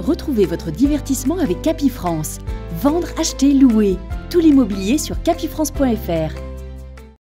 Retrouvez votre divertissement avec Capifrance. Vendre, acheter, louer. Tout l'immobilier sur capifrance.fr.